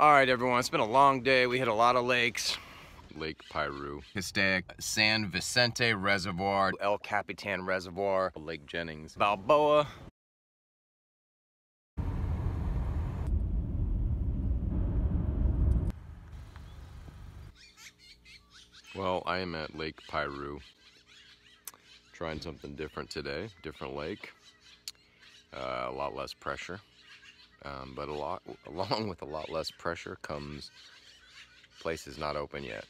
All right, everyone, it's been a long day. We hit a lot of lakes. Lake Piru, Castaic, San Vicente Reservoir, El Capitan Reservoir, Lake Jennings, Balboa. Well, I am at Lake Piru, trying something different today, different lake, uh, a lot less pressure. Um, but a lot, along with a lot less pressure comes place is not open yet.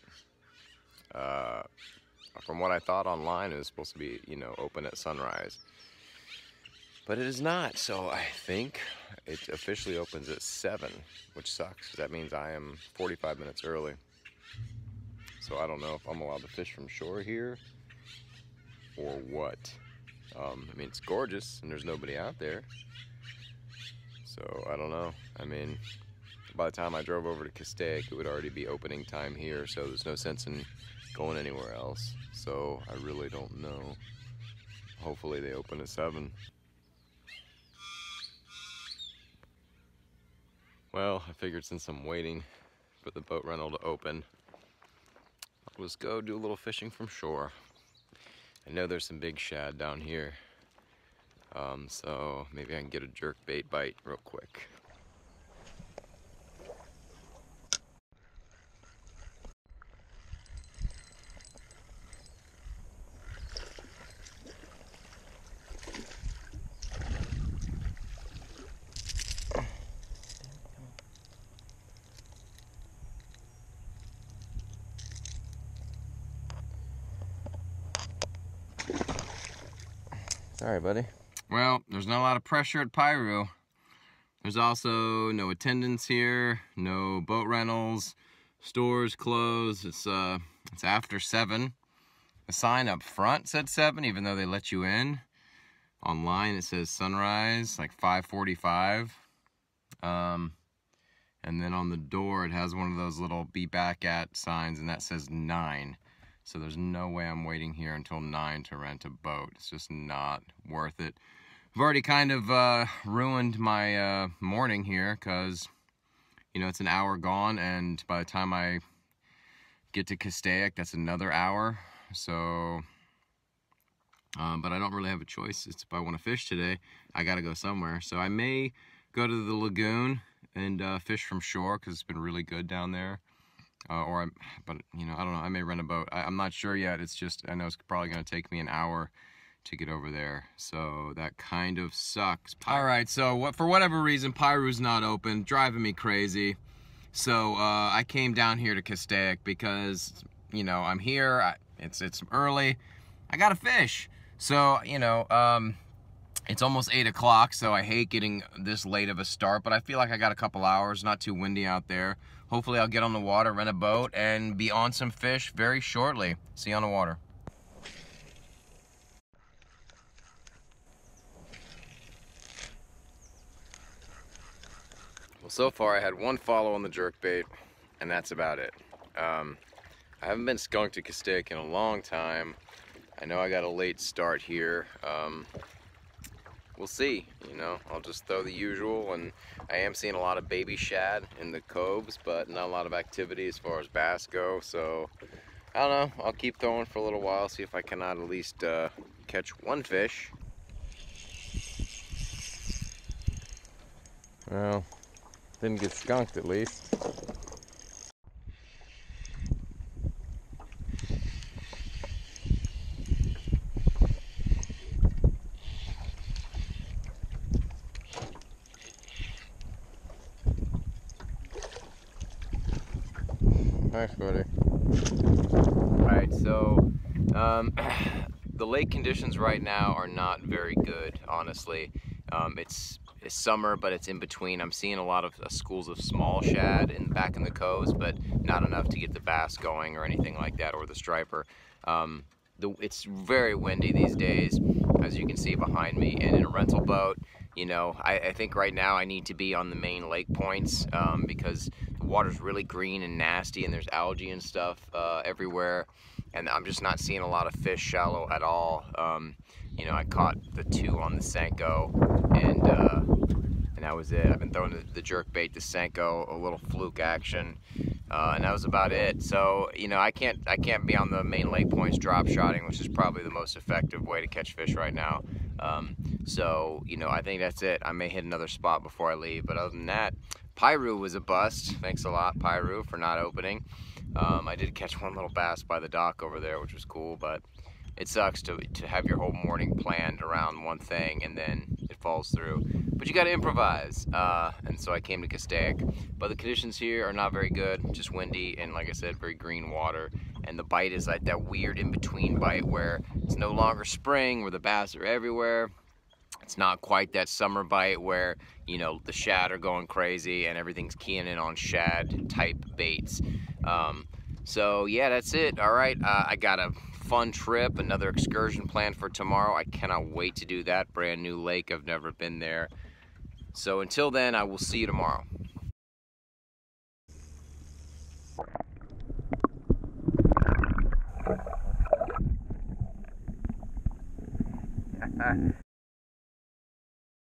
Uh, from what I thought online, it was supposed to be, you know, open at sunrise. But it is not, so I think it officially opens at 7, which sucks. That means I am 45 minutes early. So I don't know if I'm allowed to fish from shore here or what. Um, I mean, it's gorgeous and there's nobody out there. So I don't know. I mean, by the time I drove over to Castaic, it would already be opening time here, so there's no sense in going anywhere else. So I really don't know. Hopefully they open at 7. Well, I figured since I'm waiting for the boat rental to open, I'll just go do a little fishing from shore. I know there's some big shad down here, um, so maybe I can get a jerk bait bite real quick. Sorry, buddy. Well, there's not a lot of pressure at Piru. There's also no attendance here, no boat rentals, stores closed. It's uh, it's after seven. The sign up front said seven, even though they let you in. Online it says sunrise, like 5:45. Um, and then on the door it has one of those little be back at signs, and that says nine. So there's no way I'm waiting here until 9 to rent a boat. It's just not worth it. I've already kind of uh, ruined my uh, morning here because, you know, it's an hour gone and by the time I get to Castaic, that's another hour. So, um, but I don't really have a choice. It's if I want to fish today, I got to go somewhere. So I may go to the lagoon and uh, fish from shore because it's been really good down there uh, or I, but you know, I don't know. I may rent a boat. I, am not sure yet. It's just I know it's probably going to take me an hour to get over there, so that kind of sucks. All right, so what for whatever reason, Piru's not open, driving me crazy. So uh, I came down here to Castaic because you know I'm here. I, it's it's early. I got to fish. So you know. Um, it's almost 8 o'clock, so I hate getting this late of a start, but I feel like I got a couple hours, not too windy out there. Hopefully I'll get on the water, rent a boat, and be on some fish very shortly. See you on the water. Well, so far I had one follow on the jerkbait, and that's about it. Um, I haven't been skunked to Castaic in a long time. I know I got a late start here. Um, we'll see. You know, I'll just throw the usual, and I am seeing a lot of baby shad in the coves, but not a lot of activity as far as bass go. So I don't know. I'll keep throwing for a little while, see if I cannot at least uh, catch one fish. Well, didn't get skunked at least. Thanks, buddy. Alright, so um, the lake conditions right now are not very good, honestly. Um, it's, it's summer, but it's in between. I'm seeing a lot of uh, schools of small shad in back in the coves, but not enough to get the bass going or anything like that, or the striper. Um, the, it's very windy these days, as you can see behind me, and in a rental boat, you know, I, I, think right now I need to be on the main lake points um, because the water's really green and nasty and there's algae and stuff uh, everywhere. And I'm just not seeing a lot of fish shallow at all. Um, you know, I caught the two on the Senko and, uh, and that was it. I've been throwing the, the jerk bait, the Senko, a little fluke action, uh, and that was about it. So you know, I can't I can't be on the main lake points drop shotting, which is probably the most effective way to catch fish right now. Um, so you know, I think that's it. I may hit another spot before I leave, but other than that, Piru was a bust. Thanks a lot, Piru, for not opening. Um, I did catch one little bass by the dock over there, which was cool, but it sucks to, to have your whole morning planned around one thing and then falls through. But you got to improvise, uh, and so I came to Castaic. But the conditions here are not very good, just windy and like I said, very green water. And the bite is like that weird in-between bite where it's no longer spring, where the bass are everywhere. It's not quite that summer bite where, you know, the shad are going crazy and everything's keying in on shad type baits. Um, so yeah, that's it. All right, uh, I got a fun trip, another excursion planned for tomorrow. I cannot wait to do that. Brand new lake, I've never been there. So until then, I will see you tomorrow.